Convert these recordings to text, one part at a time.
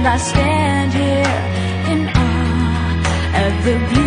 and I stand here in awe of the beauty.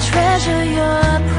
treasure your